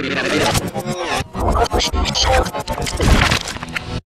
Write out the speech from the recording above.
Thank you.